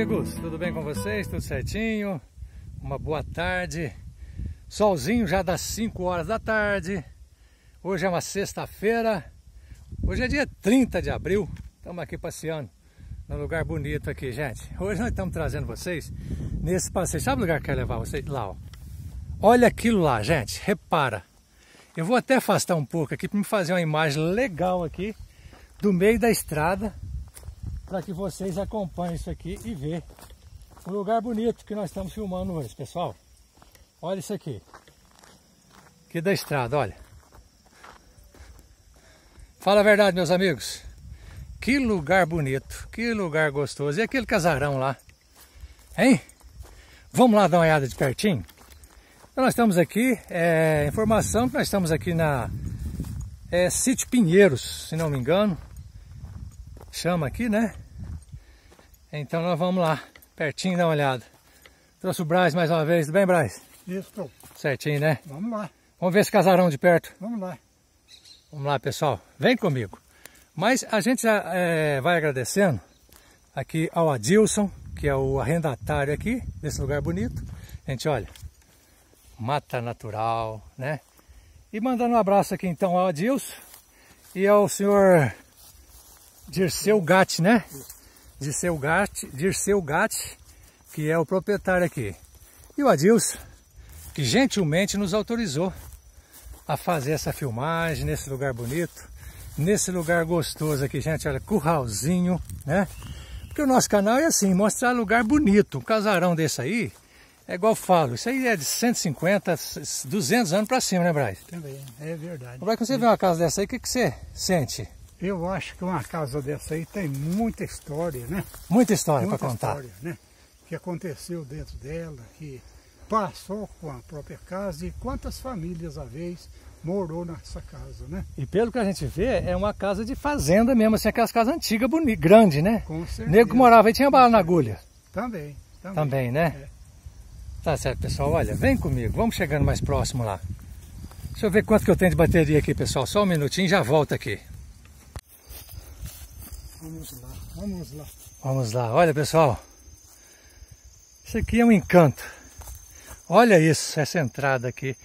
Amigos, tudo bem com vocês? Tudo certinho? Uma boa tarde. Solzinho já das 5 horas da tarde. Hoje é uma sexta-feira. Hoje é dia 30 de abril. Estamos aqui passeando num lugar bonito aqui, gente. Hoje nós estamos trazendo vocês nesse passeio. Sabe o lugar que eu quero levar vocês? Lá, ó. Olha aquilo lá, gente. Repara. Eu vou até afastar um pouco aqui para me fazer uma imagem legal aqui do meio da estrada para que vocês acompanhem isso aqui e vejam o lugar bonito que nós estamos filmando hoje, pessoal. Olha isso aqui. Aqui da estrada, olha. Fala a verdade, meus amigos. Que lugar bonito, que lugar gostoso. E aquele casarão lá, hein? Vamos lá dar uma olhada de pertinho? Então nós estamos aqui, é, informação que nós estamos aqui na é, Sítio Pinheiros, se não me engano chama aqui, né? Então nós vamos lá, pertinho, dar uma olhada. Trouxe o Braz mais uma vez, tudo bem, Braz? Isso. Certinho, né? Vamos lá. Vamos ver esse casarão de perto. Vamos lá. Vamos lá, pessoal. Vem comigo. Mas a gente já é, vai agradecendo aqui ao Adilson, que é o arrendatário aqui, desse lugar bonito. Gente, olha, mata natural, né? E mandando um abraço aqui então ao Adilson e ao senhor Dirceu Gatti, né? Dirceu Gatti, Dirceu Gatti, que é o proprietário aqui. E o Adilson, que gentilmente nos autorizou a fazer essa filmagem nesse lugar bonito, nesse lugar gostoso aqui, gente, olha, curralzinho, né? Porque o nosso canal é assim, mostrar lugar bonito, um casarão desse aí, é igual eu falo, isso aí é de 150, 200 anos para cima, né, Braz? Também, é verdade. Braz, quando você vê uma casa dessa aí, o que, que você sente? Eu acho que uma casa dessa aí tem muita história, né? Muita história para contar. História, né? Que aconteceu dentro dela, que passou com a própria casa e quantas famílias a vez morou nessa casa, né? E pelo que a gente vê, é uma casa de fazenda mesmo, assim, aquelas casas antigas, bonita, grande, né? Com certeza. O nego que morava aí tinha bala na agulha. Também, também. Também, né? É. Tá certo, pessoal. Olha, vem comigo, vamos chegando mais próximo lá. Deixa eu ver quanto que eu tenho de bateria aqui, pessoal. Só um minutinho e já volto aqui. Vamos lá, vamos lá. Vamos lá, olha pessoal. Isso aqui é um encanto. Olha isso, essa entrada aqui.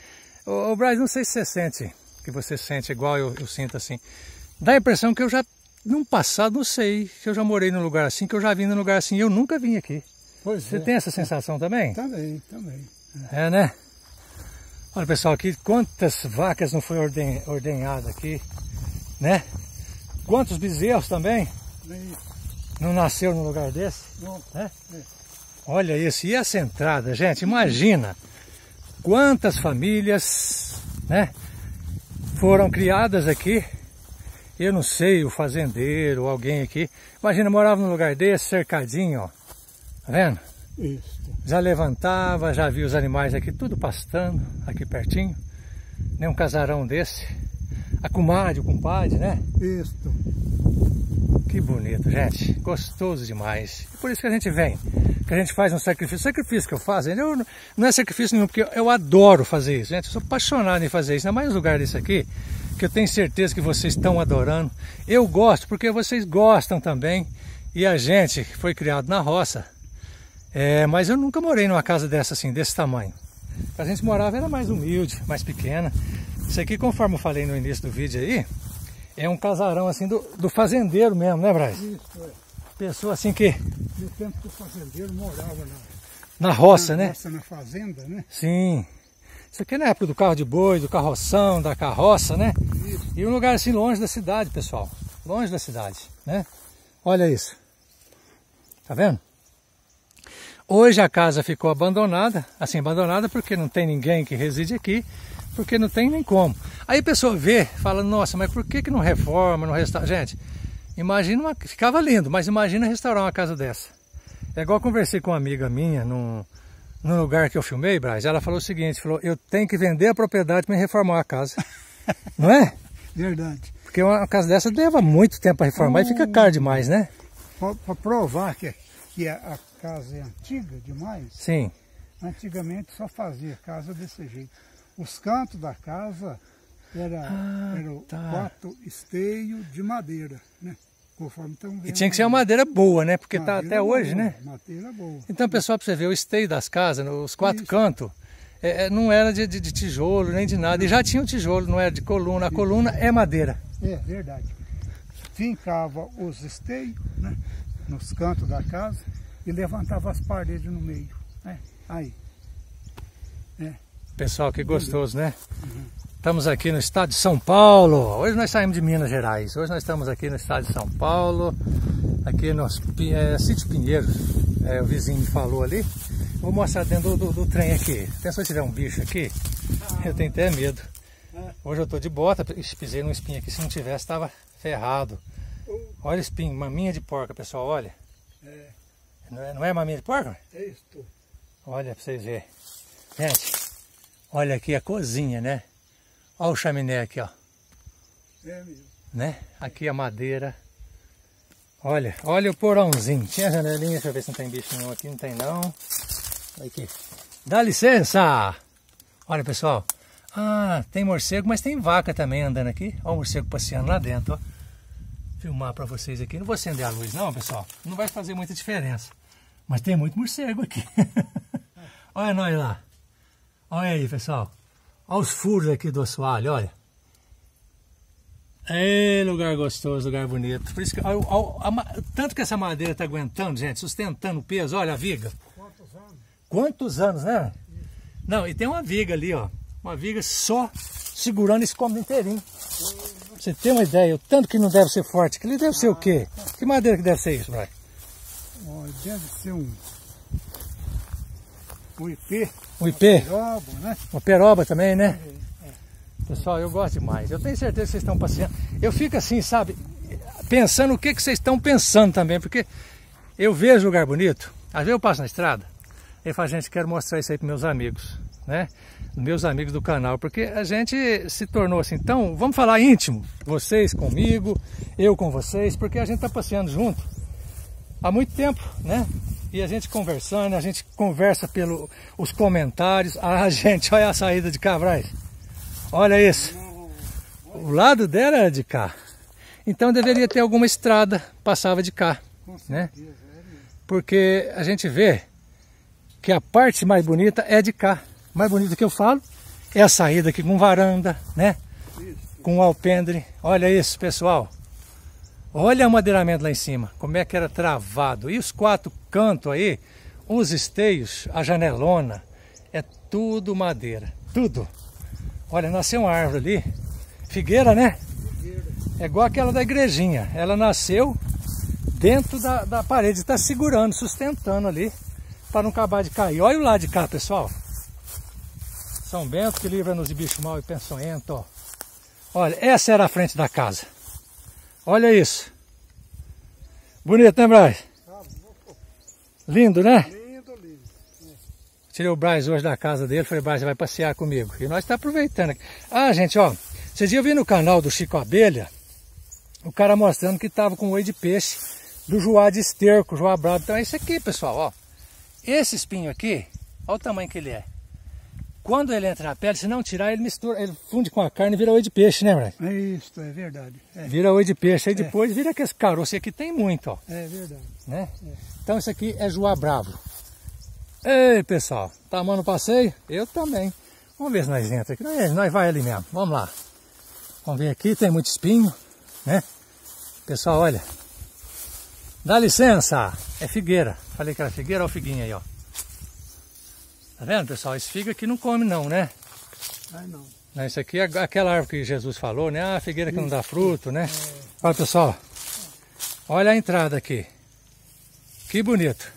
Ô, ô Braz, não sei se você sente, que você sente igual eu, eu sinto assim. Dá a impressão que eu já, num passado, não sei, que eu já morei num lugar assim, que eu já vim num lugar assim, eu nunca vim aqui. Pois Você é. tem essa sensação também? Também, também. É. é, né? Olha pessoal, aqui quantas vacas não foi orden, ordenhada aqui, né? Quantos bezerros também? Não nasceu num lugar desse? Não. É? É. Olha isso, e essa entrada, gente, imagina quantas famílias né, foram criadas aqui. Eu não sei, o fazendeiro, alguém aqui. Imagina, morava num lugar desse, cercadinho, ó. Tá vendo? Isso. Já levantava, já viu os animais aqui tudo pastando, aqui pertinho. Nem um casarão desse. A comadre, o compadre, né? Isso. Que bonito, gente. Gostoso demais. E por isso que a gente vem. Que a gente faz um sacrifício. Sacrifício que eu faço, eu, não é sacrifício nenhum, porque eu, eu adoro fazer isso, gente. Eu sou apaixonado em fazer isso. Ainda mais lugar desse aqui, que eu tenho certeza que vocês estão adorando. Eu gosto, porque vocês gostam também. E a gente foi criado na roça. É, mas eu nunca morei numa casa dessa assim, desse tamanho. A gente morava era mais humilde, mais pequena. Isso aqui, conforme eu falei no início do vídeo aí, é um casarão assim do, do fazendeiro mesmo, né, Braz? Isso, é. Pessoa assim que. No tempo que o fazendeiro morava na, na roça, na né? Roça, na fazenda, né? Sim. Isso aqui é na época do carro de boi, do carroção, da carroça, né? Isso. E um lugar assim longe da cidade, pessoal. Longe da cidade, né? Olha isso. Tá vendo? Hoje a casa ficou abandonada, assim, abandonada porque não tem ninguém que reside aqui porque não tem nem como. Aí a pessoa vê, fala, nossa, mas por que, que não reforma, não restaura? Gente, imagina, uma... ficava lindo, mas imagina restaurar uma casa dessa. É igual conversei com uma amiga minha num, num lugar que eu filmei, Braz, ela falou o seguinte, falou, eu tenho que vender a propriedade para reformar a casa. não é? Verdade. Porque uma casa dessa leva muito tempo para reformar e fica caro demais, né? Para provar que, que a, a casa é antiga demais, Sim. antigamente só fazia casa desse jeito. Os cantos da casa era, ah, era tá. quatro esteio de madeira, né? Conforme estão vendo. E tinha que ser uma madeira boa, né? Porque tá até hoje, boa, né? Madeira boa. Então, pessoal, para você ver, o esteio das casas, os quatro cantos, é, é, não era de, de- de tijolo nem de nada. E já tinha o tijolo, não era de coluna. A coluna é madeira. É verdade. Fincava os esteios né, nos cantos da casa e levantava as paredes no meio. né? Aí. Pessoal, que gostoso, né? Estamos aqui no estado de São Paulo. Hoje nós saímos de Minas Gerais. Hoje nós estamos aqui no estado de São Paulo, aqui no é, Sítio Pinheiros. É, o vizinho me falou ali. Vou mostrar dentro do, do- do trem aqui. Pensou se tiver um bicho aqui? Eu tenho até medo. Hoje eu tô de bota, pisei num espinho aqui. Se não tivesse, estava ferrado. Olha o espinho, maminha de porca, pessoal, olha. É, Não é, não é maminha de porca? é isto. Olha pra vocês verem. Gente, olha aqui a cozinha, né? Olha o chaminé aqui, ó. É mesmo. Né? Aqui a madeira. Olha, olha o porãozinho. Tinha janelinha, deixa eu ver se não tem bicho nenhum aqui. Não tem não. Aqui. Dá licença! Olha, pessoal. Ah, tem morcego, mas tem vaca também andando aqui. Olha o morcego passeando lá dentro, ó. Filmar pra vocês aqui. Não vou acender a luz não, pessoal. Não vai fazer muita diferença. Mas tem muito morcego aqui. olha nós lá. Olha aí, pessoal. Olha os furos aqui do assoalho, olha. É lugar gostoso, lugar bonito. Por isso que, ó, a tanto que essa madeira está aguentando, gente, sustentando o peso. Olha a viga. Quantos anos? Quantos anos, né? Não, e tem uma viga ali, ó. Uma viga só segurando esse cômodo inteirinho. Você ter uma ideia, o tanto que não deve ser forte. Que ele deve ser o quê? Que madeira que deve ser isso? Ó, deve ser um, um IP, Um IP? lobo, né? Uma peroba também, né? Pessoal, eu gosto demais. Eu tenho certeza que vocês estão passeando. Eu fico assim, sabe, pensando o que, que vocês estão pensando também, porque eu vejo lugar bonito, às vezes eu passo na estrada, e falo, gente, quero mostrar isso aí para meus amigos, né? Meus amigos do canal, porque a gente se tornou assim, então, vamos falar íntimo, vocês comigo, eu com vocês, porque a gente está passeando junto há muito tempo, né? E a gente conversando, a gente conversa pelos os comentários. Ah, gente, olha a saída de Braz. Olha isso. O lado dela era de cá. Então deveria ter alguma estrada passava de cá, né? é. Porque a gente vê que a parte mais bonita é de cá. Mais bonita que eu falo é a saída aqui com varanda, né? Com alpendre. Olha isso, pessoal. Olha o madeiramento lá em cima, como é que era travado. E os quatro cantos aí, os esteios, a janelona, é tudo madeira, tudo. Olha, nasceu uma árvore ali, figueira, né? É igual aquela da igrejinha. Ela nasceu dentro da, da parede, está segurando, sustentando ali, para não acabar de cair. Olha o lado de cá, pessoal. São Bento que livra-nos de bicho mau e peçonhento, ó. Olha, essa era a frente da casa. Olha isso. Bonito, né, Braz? Lindo, né? Lindo, lindo. Tirei o Braz hoje da casa dele, falei, Braz, você vai passear comigo. E nós está aproveitando aqui. Ah, gente, ó, vocês dias eu vi no canal do Chico Abelha, o cara mostrando que estava com oi de peixe do Joá de esterco, Joá brabo. Então é isso aqui, pessoal, ó. Esse espinho aqui, olha o tamanho que ele é. Quando ele entra na pele, se não tirar, ele mistura, ele funde com a carne e vira oi de peixe, né, Braz? É isso, é verdade. É, Vira oi de peixe, aí depois vira aquele caroço. E aqui tem muito, ó. é verdade. né? Então isso aqui é Joá Bravo. Ei, pessoal, tá amando o passeio? Eu também. Vamos ver se nós entramos aqui. Nós, nós vai ali mesmo. Vamos lá. Vamos ver aqui, tem muito espinho, né? Pessoal, olha. Dá licença. É figueira. Falei que era figueira, olha o figuinho aí, ó. Tá vendo, pessoal? Esse figo aqui não come não, né? Ai, não. Não, Isso aqui é aquela árvore que Jesus falou, né? Ah, a figueira que não dá fruto, né? Olha, pessoal. Olha a entrada aqui. Que bonito.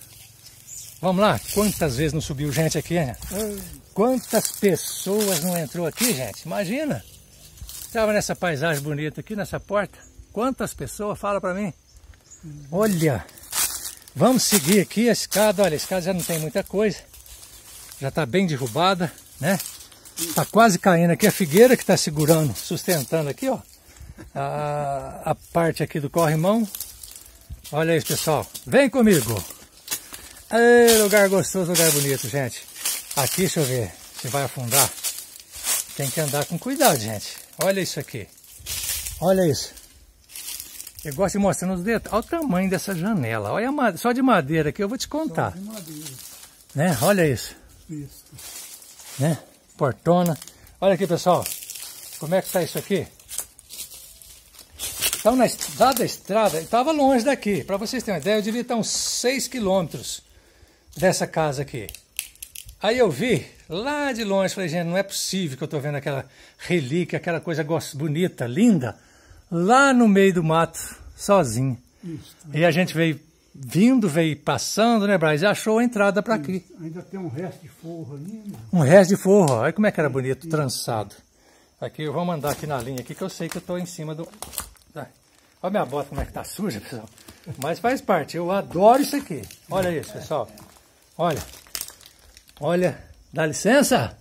Vamos lá. Quantas vezes não subiu gente aqui, né? Ai, Quantas pessoas não entrou aqui, gente? Imagina. Estava nessa paisagem bonita aqui, nessa porta. Quantas pessoas? Fala pra mim. Olha. Vamos seguir aqui a escada. Olha, a escada já não tem muita coisa. Já está bem derrubada, né? Está quase caindo aqui a figueira que está segurando, sustentando aqui, ó. A, a parte aqui do corrimão. Olha isso, pessoal. Vem comigo. Ei, lugar gostoso, lugar bonito, gente. Aqui, deixa eu ver se vai afundar. Tem que andar com cuidado, gente. Olha isso aqui. Olha isso. Eu gosto de mostrar nos detalhes. Olha o tamanho dessa janela. Olha só de madeira aqui, eu vou te contar. Só de madeira. Né? Olha isso. Isso. Né? Portona. Olha aqui, pessoal. Como é que está isso aqui? Então, na estrada da estrada, estava longe daqui. Para vocês terem uma ideia, eu devia estar uns 6 quilômetros dessa casa aqui. Aí eu vi, lá de longe, falei, gente, não é possível que eu estou vendo aquela relíquia, aquela coisa bonita, linda, lá no meio do mato, sozinho. Isso. E a gente veio vindo, veio passando, né, Braz? E achou a entrada para aqui. Ainda tem um resto de forro ali. Né? Um resto de forro, olha como é que era bonito, Isso. trançado. Aqui, eu vou mandar aqui na linha aqui, que eu sei que eu estou em cima do... Olha minha bota como é que tá suja, pessoal. Mas faz parte, eu adoro isso aqui. Olha isso, pessoal. Olha. Olha, dá licença?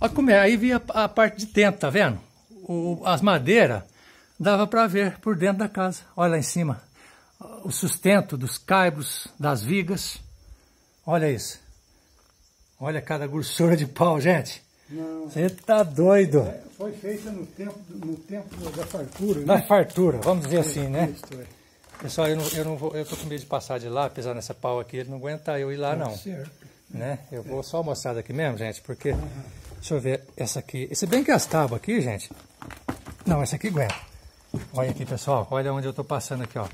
Olha como é, aí via a parte de dentro, tá vendo? O, as madeiras dava para ver por dentro da casa. Olha lá em cima, o sustento dos caibros, das vigas. Olha isso. Olha cada grossura de pau, gente. Você tá doido. É, foi feita no tempo, no tempo da fartura, né? Da fartura, vamos dizer é, assim, né? Isso, é. Pessoal, eu não, eu não vou, eu tô com medo de passar de lá, apesar nessa pau aqui, ele não aguenta eu ir lá, não. Certo. Né? Eu vou só mostrar daqui mesmo, gente, porque... Uhum. Deixa eu ver essa aqui. Se bem que as tábuas aqui, gente... Não, essa aqui aguenta. Olha aqui, pessoal. Olha onde eu tô passando aqui, ó.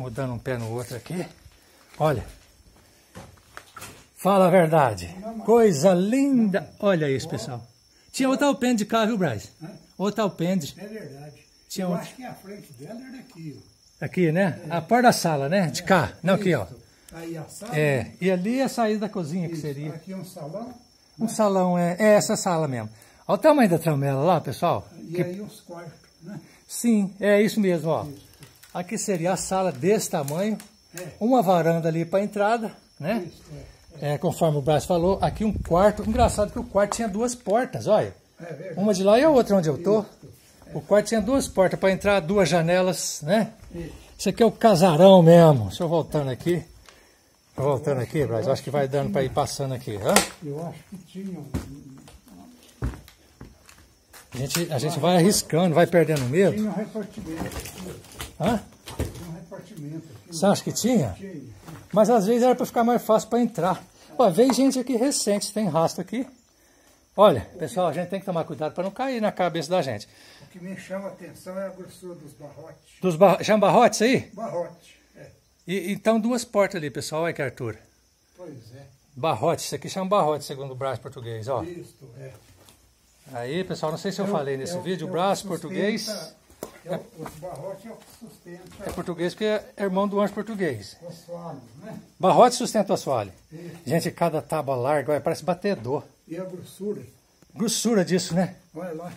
Mudando um pé no outro aqui. Olha. Fala a verdade. Coisa linda. Olha isso, pessoal. Tinha outro alpendre de cá, viu, Braz? Outro alpendre. É verdade. Tinha Eu outro. acho que a frente dela era aqui, ó. Aqui, né? É. A porta da sala, né? De cá. Não, aqui, ó. Aí a sala. É. E ali a saída da cozinha, Isso. que seria. Aqui é um salão. Um né? salão, é. É essa sala mesmo. Olha o tamanho da tramela lá, pessoal. E que... aí os quartos, né? Sim, é isso mesmo, ó. Isso. Aqui seria a sala desse tamanho. É. Uma varanda ali para entrada, né? Isso, é. é. conforme o Brás falou, aqui um quarto. Engraçado que o quarto tinha duas portas, olha. É uma de lá e a outra onde eu tô. O quarto tinha duas portas para entrar, duas janelas, né? Isso aqui é o casarão mesmo. Deixa eu voltando aqui. Voltando aqui, Braz, acho que vai dando para ir passando aqui. Hã? Eu acho que tinha. A gente, a gente vai arriscando, vai perdendo medo. Tinha um repartimento. Hã? Um repartimento. Você acha que tinha? Tinha. Mas às vezes era para ficar mais fácil para entrar. Ó, veio gente aqui recente, tem rastro aqui. Olha, pessoal, a gente tem que tomar cuidado para não cair na cabeça da gente. O que me chama a atenção é a grossura dos barrotes. Dos bar... Chama barrotes aí? Barrote, é. E, então duas portas ali, pessoal, olha que Arthur. Pois é. Barrote, isso aqui chama barrote, segundo o braço português, ó. Isso, é. Aí, pessoal, não sei se eu, eu falei nesse eu, vídeo, o braço português... É, o barrote é o que sustenta... É português porque é irmão do anjo português. O assoalho, né? Barrote sustenta o assoalho. Gente, cada tábua larga, olha, parece batedor. E a grossura? Grossura disso, né? Olha lá.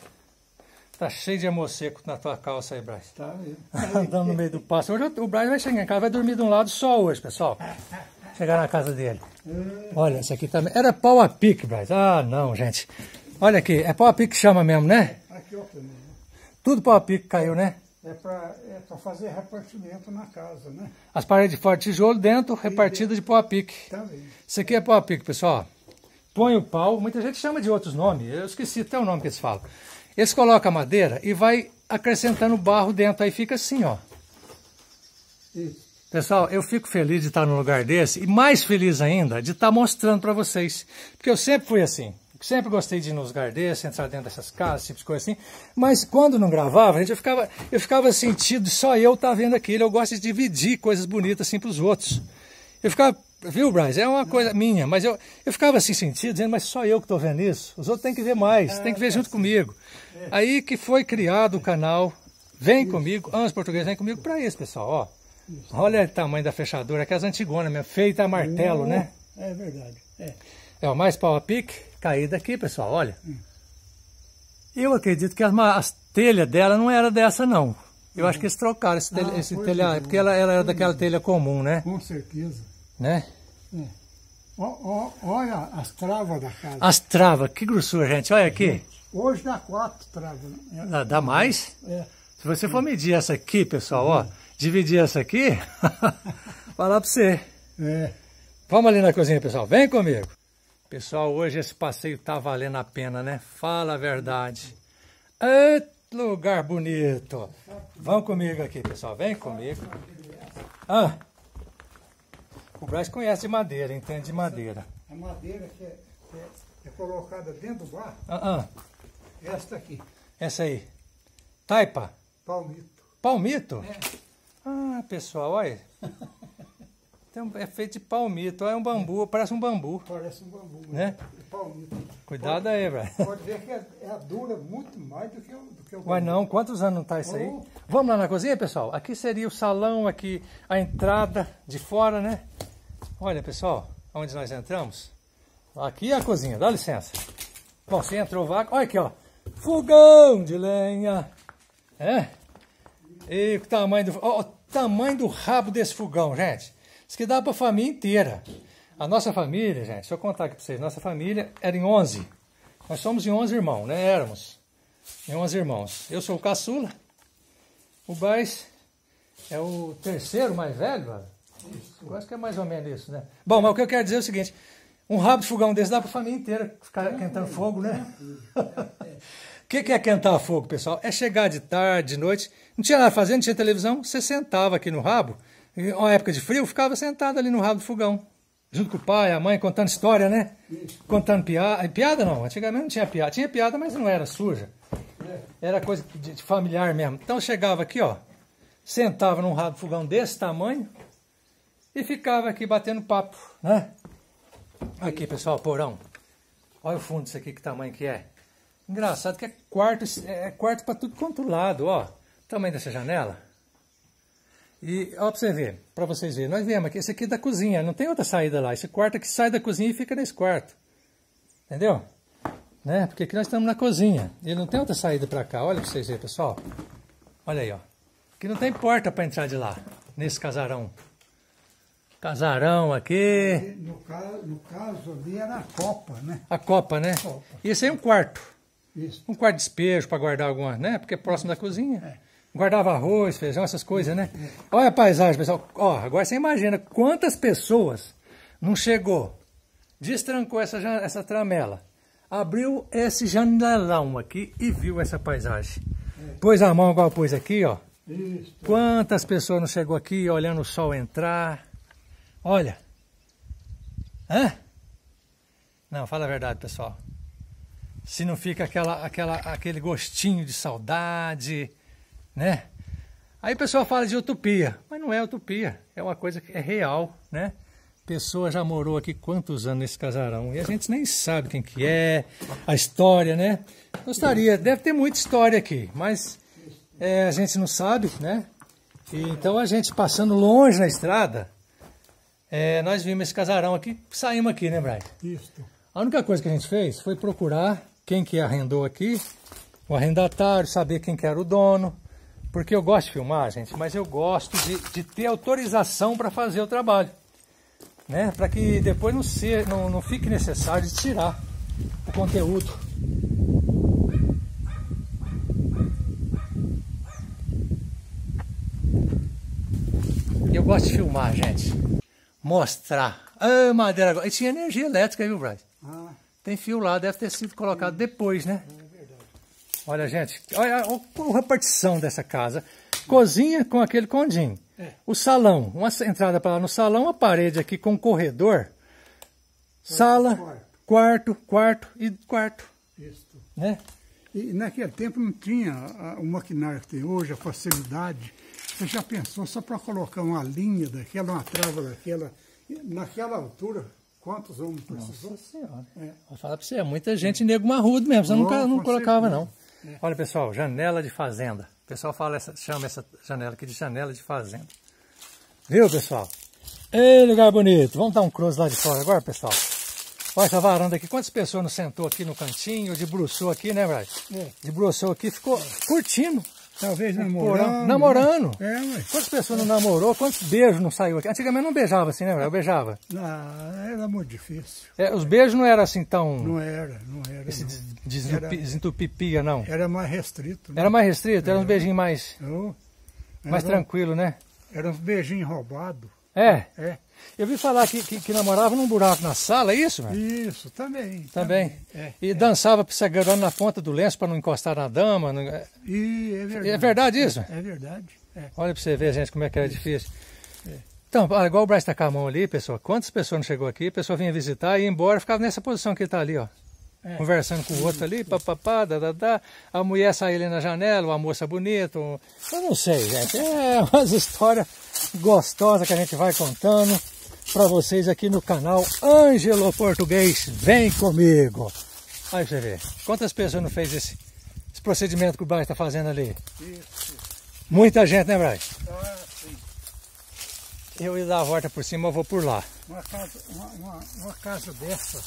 Tá cheio de amor seco na tua calça aí, Braz. Tá mesmo. Andando no meio do pasto. Hoje o Braz vai chegar em casa, vai dormir de um lado só hoje, pessoal. Chegar na casa dele. Olha, esse aqui também. Era pau a pique, Braz. Ah, não, gente. Olha aqui, é pau a pique que chama mesmo, né? Aqui, ó, também. Tudo pau a pique caiu, né? É para é fazer repartimento na casa, né? As paredes de forte tijolo dentro, repartida de pau a pique. Tá Isso aqui é pau a pique, pessoal põe o pau, muita gente chama de outros nomes, eu esqueci até o nome que eles falam. Eles colocam a madeira e vai acrescentando barro dentro, aí fica assim, ó. Isso. Pessoal, eu fico feliz de estar num lugar desse e mais feliz ainda de estar mostrando para vocês. Porque eu sempre fui assim. Sempre gostei de ir nos desses, entrar dentro dessas casas, tipo de coisa assim. Mas quando não gravava, gente, eu ficava, eu ficava sentido, só eu estar tá vendo aquilo. Eu gosto de dividir coisas bonitas assim para os outros. Eu ficava Viu, Braz? É uma coisa minha, mas eu, eu ficava assim sentido, dizendo, mas só eu que estou vendo isso. Os outros têm que ver mais, tem que ver junto comigo. Aí que foi criado o canal Vem Comigo, Anos Português Vem Comigo, para isso, pessoal. Ó, olha o tamanho da fechadura, que é as antigonas mesmo, feita a martelo, né? É verdade. É, é ó, mais pau a pique, caída aqui, pessoal, olha. Hum. Eu acredito que as, as telhas dela não era dessa, não. Eu acho que eles trocaram esse, telha, ah, esse telhado, porque ela, ela era daquela telha comum, né? Com certeza né? É. O, olha as travas da casa. As travas, que grossura, gente. Olha aqui. Hoje dá quatro travas. Né? Dá, dá mais? É. Se você for medir essa aqui, pessoal, ó, dividir essa aqui, falar para você. É. Vamos ali na cozinha, pessoal. Vem comigo. Pessoal, hoje esse passeio tá valendo a pena, né? Fala a verdade. Eita lugar bonito. Vão comigo aqui, pessoal. Vem comigo. Ah, o Braz conhece de madeira, entende de madeira. A madeira que é, é, é colocada dentro do barro, Ah, ah, esta aqui, essa aí. Taipa. palmito. Palmito? É. Ah, pessoal, olha. Tem um- é feito de palmito. É um bambu, parece um bambu. Parece um bambu, mas Né? é palmito. Cuidado aí, Braz. Pode ver que é, é dura muito mais do que o, do que o bambu. não, quantos anos não tá isso aí? Oh. Vamos lá na cozinha, pessoal? Aqui seria o salão, aqui a entrada de fora, né? Olha, pessoal, onde nós entramos. Aqui é a cozinha, dá licença. Bom, você entrou vaca, olha aqui, ó. Fogão de lenha. É? E o tamanho do, ó, o tamanho do rabo desse fogão, gente. Isso que dá pra família inteira. A nossa família, gente, deixa eu contar aqui pra vocês. Nossa família era em 11. Nós somos em 11 irmãos, né? Éramos. Em 11 irmãos. Eu sou o caçula. O Braz é o terceiro mais velho. Eu acho que é mais ou menos isso, né? Bom, mas o que eu quero dizer é o seguinte: um rabo de fogão desse dá para a família inteira ficar quentando fogo, né? O que, que é quentar fogo, pessoal? É chegar de tarde, de noite, não tinha nada a fazer, não tinha televisão, você sentava aqui no rabo, uma época de frio, ficava sentado ali no rabo do fogão, junto com o pai, a mãe, contando história, né? Contando piada. Piada não, antigamente não tinha piada. Tinha piada, mas não era suja. Era coisa de, de familiar mesmo. Então chegava aqui, ó, sentava num rabo de fogão desse tamanho e ficava aqui batendo papo, né? Aqui, pessoal, porão. Olha o fundo disso aqui, que tamanho que é. Engraçado que é quarto, é quarto para tudo quanto lado, ó. Tamanho dessa janela. E ó, pra você ver, pra vocês verem, nós viemos aqui, esse aqui é da cozinha, não tem outra saída lá. Esse quarto aqui sai da cozinha e fica nesse quarto. Entendeu? Né? Porque aqui nós estamos na cozinha. E não tem outra saída pra cá. Olha pra vocês verem, pessoal. Olha aí, ó. Aqui não tem porta pra entrar de lá, nesse casarão. Casarão aqui. No caso, no caso ali era a copa, né? A copa, né? Copa. E esse aí é um quarto. Isso. Um quarto de despejo para guardar alguma, né? Porque é próximo da cozinha. Guardava arroz, feijão, essas coisas, né? Olha a paisagem, pessoal. Ó, agora você imagina quantas pessoas não chegou, destrancou essa, essa tramela, abriu esse janelão aqui e viu essa paisagem. Pôs a mão igual pôs aqui, ó. Isso. Quantas pessoas não chegou aqui olhando o sol entrar? Olha. Hã? Não, fala a verdade, pessoal. Se não fica aquela, aquela, aquele gostinho de saudade, né? Aí o pessoal fala de utopia, mas não é utopia, é uma coisa que é real, né? Pessoa já morou aqui quantos anos nesse casarão e a gente nem sabe quem que é, a história, né? Gostaria, deve ter muita história aqui, mas é, a gente não sabe, né? E, então a gente passando longe na estrada, é, nós vimos esse casarão aqui, saímos aqui, né, Brian? Isso. A única coisa que a gente fez foi procurar quem que arrendou aqui, o arrendatário, saber quem que era o dono, porque eu gosto de filmar, gente, mas eu gosto de, de ter autorização para fazer o trabalho, né? Para que depois não, se, não, não fique necessário de tirar o conteúdo. Eu gosto de filmar, gente. Mostrar. Ah, madeira agora. E tinha energia elétrica, viu, Braz? Ah, Tem fio lá, deve ter sido colocado depois, né? Olha, gente, olha a, repartição dessa casa. Cozinha com aquele condinho. É. O salão, uma entrada para lá no salão, a parede aqui com corredor. Sala, quarto, quarto e quarto, isso. né? E naquele tempo não tinha o maquinário que tem hoje, a facilidade. Você já pensou só para colocar uma linha daquela, uma trava daquela, naquela altura, quantos homens precisou? Nossa senhora. É. Vou falar para você, é muita gente nego marrudo mesmo, você Oh, nunca, não colocava não. Olha pessoal, janela de fazenda. O pessoal fala essa, chama essa janela aqui de janela de fazenda. Viu pessoal? Ei, lugar bonito. Vamos dar um close lá de fora agora, pessoal. Olha essa varanda aqui. Quantas pessoas não sentou aqui no cantinho, debruçou aqui, né, Braz? É. Debruçou aqui, ficou curtindo. Talvez namorando. Namorando. É, ué. Quantas pessoas não namorou, quantos beijos não saiu aqui? Antigamente não beijava assim, né? Eu beijava. Ah, era muito difícil. É, os beijos não eram assim tão... Não era, não era. Esse não. des- desentupi- desentupipia, não. Era mais restrito. Né? Era mais restrito, era uns beijinhos mais, Eu- mais era, tranquilo, né? Era uns beijinhos roubados. É? É. Eu vi falar que, que, que namorava num buraco na sala, é isso, velho? Isso, também. Também. É, e é. dançava segurando na ponta do lenço para não encostar na dama. não- é- E é verdade. É verdade isso? É verdade. É. Olha para você ver, gente, como é que era difícil. Então, olha, igual o Braz está com a mão ali, pessoal. Quantas pessoas não chegou aqui? A pessoa vinha visitar e ia embora, ficava nessa posição que ele está ali, ó. É. Conversando com o outro ali, papapá, da, da, da. A mulher sai ali na janela, uma moça bonita. um- Eu não sei, gente. É umas histórias gostosas que a gente vai contando para vocês aqui no canal Ângelo Português. Vem comigo. Aí você vê. Quantas pessoas não fez esse, esse procedimento que o Braz está fazendo ali? Isso. Muita gente, né, Braz? Ah, sim. Eu ia dar a volta por cima, eu vou por lá. Uma casa, uma, uma, uma casa dessa,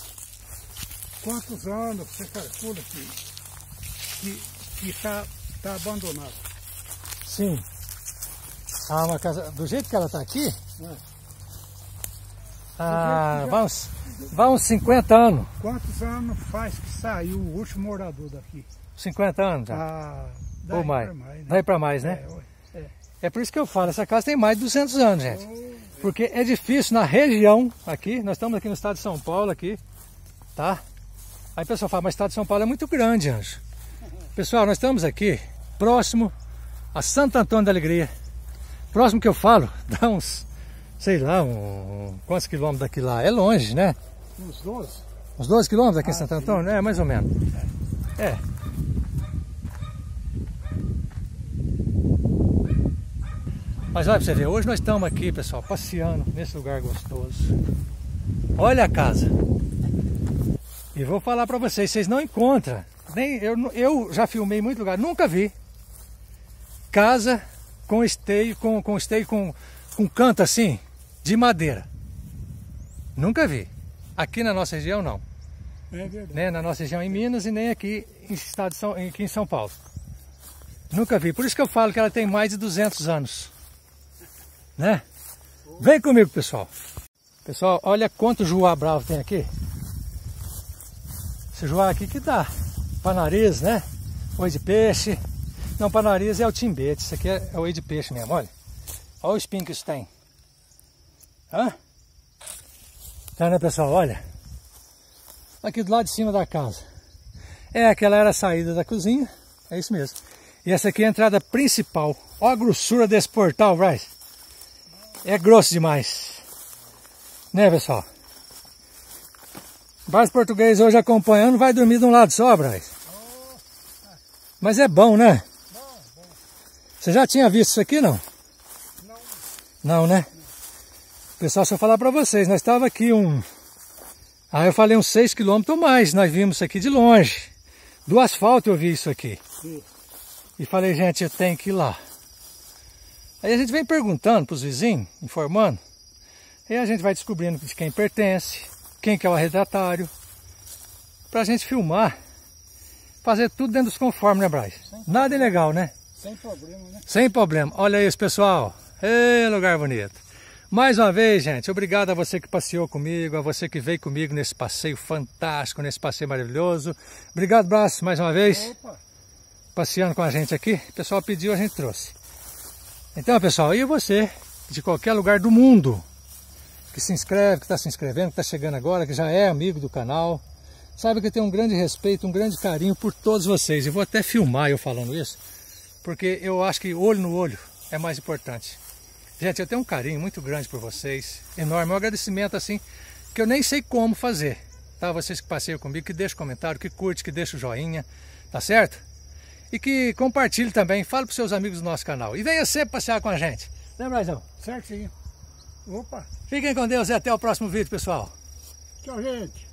quantos anos você calcula que que está tá abandonada? Sim. Ah, uma casa. Do jeito que ela está aqui? É. Ah, vai uns 50 anos. Quantos anos faz que saiu o último morador daqui? 50 anos já. Ah, Ou mais. mais, né? Daí pra mais, né? É, é. É por isso que eu falo, essa casa tem mais de 200 anos, gente. Porque é difícil na região aqui, nós estamos aqui no estado de São Paulo aqui, tá? Aí o pessoal fala, mas o estado de São Paulo é muito grande, Anjo. Pessoal, nós estamos aqui próximo a Santo Antônio da Alegria. Próximo que eu falo, dá uns, sei lá, um, quantos quilômetros daqui lá? É longe, né? Uns 12? Uns 12 quilômetros aqui em Ah, Santo sim. Antônio? É, mais ou menos. É. Mas olha pra você ver, hoje nós estamos aqui, pessoal, passeando nesse lugar gostoso. Olha a casa. E vou falar pra vocês, vocês não encontram. Nem, eu, eu já filmei em muito lugar, nunca vi casa com esteio, com, com esteio com, com canto assim, de madeira. Nunca vi. Aqui na nossa região não É verdade. né, na nossa região em Minas e nem aqui em estado de São, aqui em São Paulo. Nunca vi. Por isso que eu falo que ela tem mais de 200 anos. Né? Vem comigo, pessoal. Pessoal, olha quanto juá bravo tem aqui. Esse juá aqui que dá para nariz, né? Oi de peixe. Não, para nariz é o timbete. Isso aqui é, é oi de peixe mesmo, olha. Olha o espinho que isso tem. Hã? Tá, né, pessoal? Olha aqui do lado de cima da casa. É, aquela era a saída da cozinha, é isso mesmo. E essa aqui é a entrada principal. Olha a grossura desse portal, Bryce. É grosso demais. Né, pessoal? Bryce português hoje acompanhando, vai dormir de um lado só, Bryce. Mas é bom, né? Você já tinha visto isso aqui, não? Não. Não, né? Pessoal, se eu falar pra vocês, nós estava aqui um, ah, eu falei uns 6 quilômetros ou mais, nós vimos isso aqui de longe. Do asfalto eu vi isso aqui. Sim. E falei, gente, eu tenho que ir lá. Aí a gente vem perguntando para os vizinhos, informando. Aí a gente vai descobrindo de quem pertence, quem que é o arrendatário. Pra gente filmar. Fazer tudo dentro dos conformes, né, Braz? Nada ilegal, né? Sem problema, né? Sem problema. Olha isso, pessoal. Ê, lugar bonito. Mais uma vez, gente, obrigado a você que passeou comigo, a você que veio comigo nesse passeio fantástico, nesse passeio maravilhoso. Obrigado, Braço, mais uma vez, Opa, passeando com a gente aqui. O pessoal pediu, a gente trouxe. Então, pessoal, e você, de qualquer lugar do mundo, que se inscreve, que está se inscrevendo, que está chegando agora, que já é amigo do canal, sabe que eu tenho um grande respeito, um grande carinho por todos vocês. E vou até filmar eu falando isso, porque eu acho que olho no olho é mais importante. Gente, eu tenho um carinho muito grande por vocês, enorme, um agradecimento assim, que eu nem sei como fazer. Tá? Vocês que passeiam comigo, que deixam comentário, que curte, que deixa o joinha, tá certo? E que compartilhe também, fale para seus amigos do nosso canal. E venha sempre passear com a gente. Né, Brazão? certinho. Opa, Fiquem com Deus e até o próximo vídeo, pessoal. tchau, gente.